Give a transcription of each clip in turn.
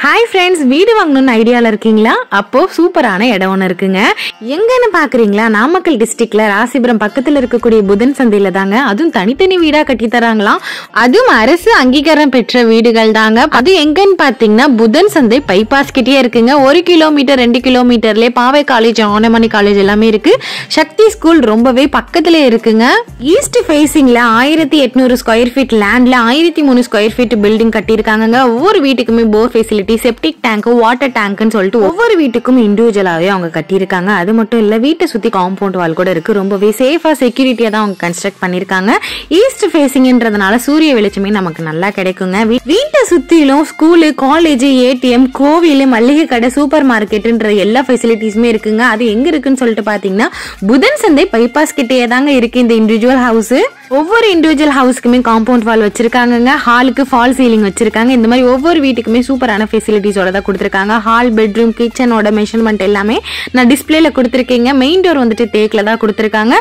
Hi friends வீடு வாங்கணும்னு ஐடியாவில் இருக்கீங்களா? அப்போது சூப்பரான இடம் ஒன்று இருக்குங்க. எங்கன்னு பார்க்குறீங்களா நாமக்கல் டிஸ்ட்ரிக்டில் ராசிபுரம் பக்கத்தில் இருக்கக்கூடிய புதன் சந்தையில் தாங்க. அதுவும் தனித்தனி வீடாக கட்டி தராங்களாம். அதுவும் அரசு அங்கீகாரம் பெற்ற வீடுகள் தாங்க. அது எங்கன்னு பார்த்தீங்கன்னா புதன் சந்தை பைபாஸ் கிட்டே இருக்குங்க. ஒரு கிலோமீட்டர் ரெண்டு கிலோமீட்டர்லேயே பாவை காலேஜ் ஆனமணி காலேஜ் எல்லாமே இருக்குது சக்தி ஸ்கூல் ரொம்பவே பக்கத்தில் இருக்குங்க. ஈஸ்ட் ஃபேஸிங்கில் ஆயிரத்தி எட்நூறு ஸ்கொயர் ஃபீட் லேண்டில் ஆயிரத்தி மூணு ஸ்கொயர் ஃபீட் பில்டிங் கட்டியிருக்காங்க ஒவ்வொரு வீட்டுக்குமே bore facility septic tank water டேங்க்னு சொல்லிட்டு ஒவ்வொரு வீட்டுக்கும் இண்டிவிஜுவலாகவே அவங்க கட்டியிருக்காங்க. அது மட்டும் இல்லை வீட்டை சுற்றி காம்பவுண்ட் வால் கூட இருக்கு. ரொம்பவே சேஃபாக செக்யூரிட்டியாக தான் அவங்க கன்ஸ்ட்ரக்ட் பண்ணியிருக்காங்க. ஈஸ்ட் ஃபேசிங்ன்றதுனால சூரிய வெளிச்சமே நமக்கு நல்லா கிடைக்குங்க. வீட்டை சுற்றிலும் ஸ்கூலு காலேஜ் ஏடிஎம் கோவில் மளிகை கடை சூப்பர் மார்க்கெட்டுன்ற எல்லா ஃபெசிலிட்டிஸுமே இருக்குங்க. அது எங்க இருக்குன்னு சொல்லிட்டு பார்த்தீங்கன்னா புதன் சந்தை பைபாஸ் கிட்டேயே தாங்க இருக்கு இந்த இண்டிவிஜுவல் ஹவுஸ் ஒவ்வொரு இண்டிவிஜுவல் ஹவுஸ்க்குமே காம்பவுண்ட் வால் வச்சிருக்காங்கங்க. ஹாலுக்கு ஃபால் சீலிங் வச்சிருக்காங்க. இந்த மாதிரி ஒவ்வொரு வீட்டுக்குமே சூப்பரான ஃபெசிலிட்டிஸோட தான் கொடுத்துருக்காங்க. ஹால் பெட்ரூம் கிச்சனோட மெஷர்மெண்ட் எல்லாமே நான் டிஸ்பிளேல கொடுத்துருக்கேங்க. மெயின் டோர் வந்துட்டு தேக்கில் தான் கொடுத்துருக்காங்க.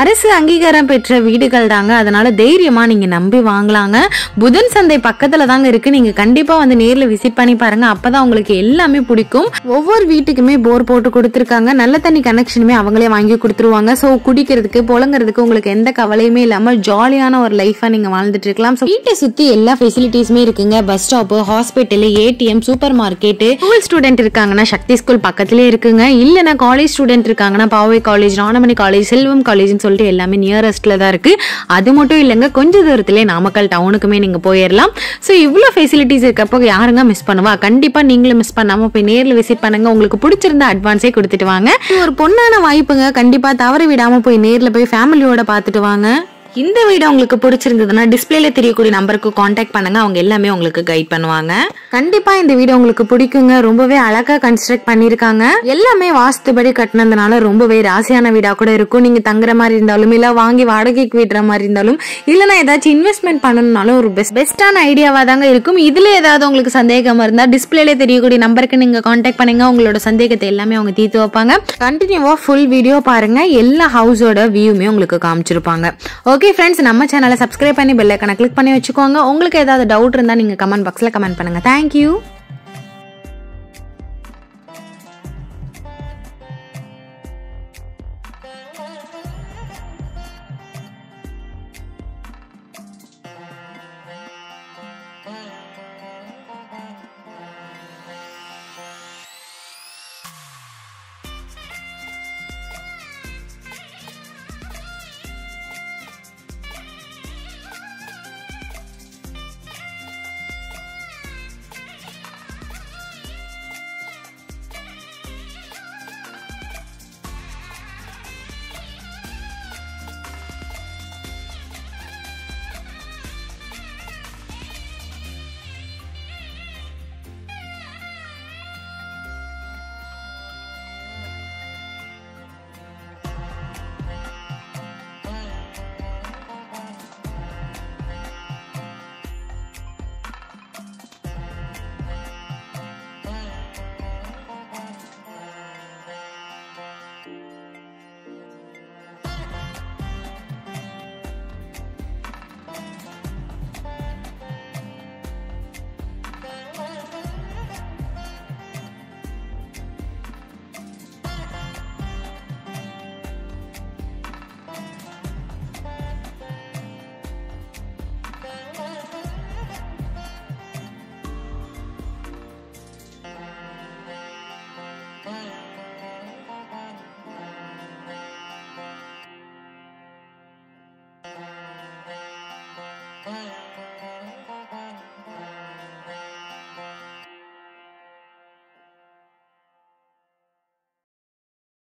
அரசு அங்கீகாரம் பெற்ற வீடுகள் தாங்க. அதனால தைரியமாக நீங்கள் நம்பி வாங்கலாங்க. புதன் சந்தை பக்கத்தில் தாங்க இருக்கு. நீங்கள் கண்டிப்பாக வந்து நேரில் விசிட் பண்ணி பாருங்க. அப்பதான் உங்களுக்கு எல்லாமே பிடிக்கும். ஒவ்வொரு வீட்டுக்குமே போர் போட்டு கொடுத்துருக்காங்க. நல்ல தண்ணி கனெக்ஷனுமே அவங்களே வாங்கி கொடுத்துருவாங்க. ஸோ குடிக்கிறதுக்கு புழங்குறதுக்கு உங்களுக்கு எந்த கவலையுமே இல்லாமல் ஜாலியான ஒரு லைஃபாக நீங்கள் வாழ்ந்துட்டு இருக்கலாம். ஸோ வீட்டை சுற்றி எல்லா ஃபெசிலிட்டிஸுமே இருக்குங்க. Bus stop hospital ATM supermarket school student இருக்காங்கன்னா சக்தி ஸ்கூல் பக்கத்திலே இருக்குங்க. இல்லைன்னா காலேஜ் ஸ்டூடெண்ட் இருக்காங்கன்னா பாவை காலேஜ் ராணமணி காலேஜ் செல்வம் காலேஜ்னு சொல்லிட்டு எல்லாமே நியரஸ்ட்ல தான் இருக்கு. அது மட்டும் இல்லைங்க கொஞ்ச தூரத்திலே நாமக்கல் டவுனுக்குமே நீங்க போயிடலாம் ஸோ இவ்வளோ ஃபெசிலிட்டிஸ் இருக்கப்போ யாருங்க மிஸ் பண்ணுவா? கண்டிப்பா நீங்களும் மிஸ் பண்ணாம போய் நேரில் விசிட் பண்ணுங்க. உங்களுக்கு பிடிச்சிருந்த அட்வான்ஸே கொடுத்துட்டு வாங்க. ஒரு பொண்ணான வாய்ப்புங்க. கண்டிப்பா தவற விடாம போய் நேரில் போய் ஃபேமிலியோட பார்த்துட்டு வாங்க. இந்த வீடியோ உங்களுக்கு பிடிச்சிருந்ததுன்னா டிஸ்பிளேல தெரியக்கூடிய நம்பருக்கு காண்டாக்ட் பண்ணுங்க. அவங்க எல்லாமே உங்களுக்கு கைட் பண்ணுவாங்க. கண்டிப்பா இந்த வீடியோ உங்களுக்கு பிடிக்குங்க. ரொம்பவே அழகா கன்ஸ்ட்ரக்ட் பண்ணிருக்காங்க. எல்லாமே வாஸ்துபடி கட்டினதுனால ரொம்பவே ராசியான வீடா கூட இருக்கும். நீங்க தங்குற மாதிரி இருந்தாலும் இல்ல வாங்கி வாடகைக்கு விடுற மாதிரி இருந்தாலும் இல்லைன்னா ஏதாச்சும் இன்வெஸ்ட்மெண்ட் பண்ணணும்னாலும் ஒரு பெஸ்ட் பெஸ்டான ஐடியாவா தாங்க இருக்கும். இதுல ஏதாவது உங்களுக்கு சந்தேகம் இருந்தா டிஸ்பிளேல தெரியக்கூடிய நம்பருக்கு நீங்க காண்டாக்ட் பண்ணுங்க. உங்களோட சந்தேகத்தை எல்லாமே அவங்க தீர்த்து வைப்பாங்க. கண்டினியூவா ஃபுல் வீடியோ பாருங்க. எல்லா ஹவுஸோட வியூமே உங்களுக்கு காமிச்சிருப்பாங்க. ஓகே ஃப்ரெண்ட்ஸ் நம்ம சேனலை சப்ஸ்கிரைப் பண்ணி பெல் ஐக்கனை கிளிக் பண்ணி வச்சுக்கோங்க. உங்களுக்கு ஏதாவது டவுட் இருந்தால் நீங்கள் கமெண்ட் பாக்ஸில் கமெண்ட் பண்ணுங்கள் தேங்க்யூ